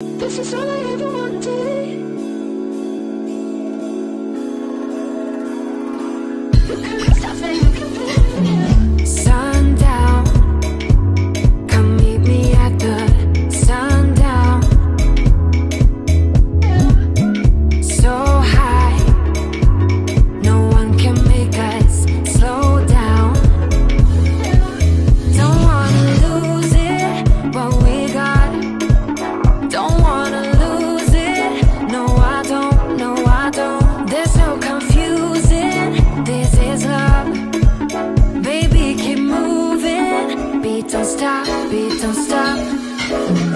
This is all I ever wanted. You can stop it, you can It don't stop, it don't stop.